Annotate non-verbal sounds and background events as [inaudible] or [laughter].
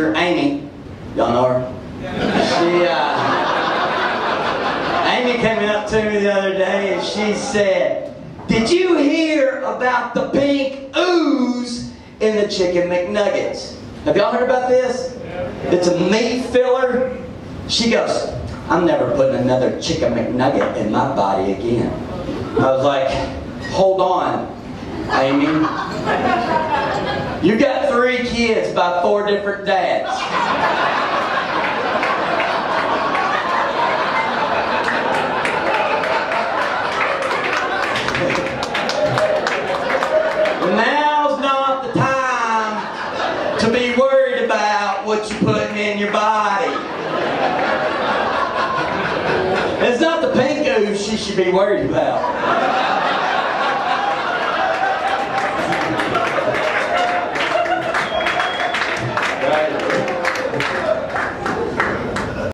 teacher, Amy, y'all know her? She, uh, [laughs] Amy came up to me the other day and she said, Did you hear about the pink ooze in the chicken McNuggets? Have y'all heard about this? It's a meat filler. She goes, I'm never putting another chicken McNugget in my body again. I was like, hold on, Amy. You got three kids by four different dads. Now's not the time to be worried about what you're putting in your body. It's not the pink ooze she should be worried about.